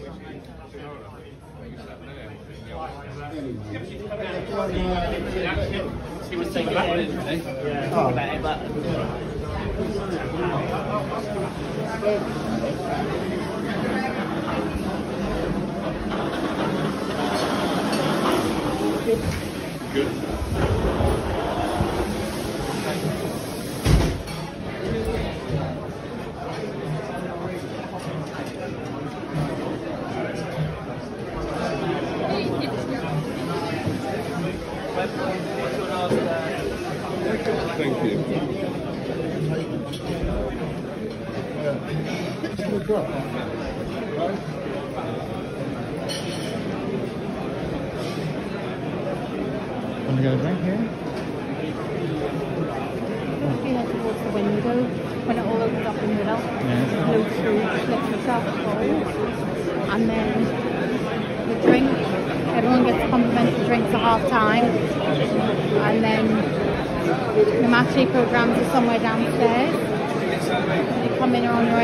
It, but Thank you. Want to get a drink here? You know, towards the window when it all opens up in the middle. Yeah. Look through, let yourself go. And then the drink, everyone gets complimentary drinks at half time. And then the match programs are somewhere downstairs. You come in on your own.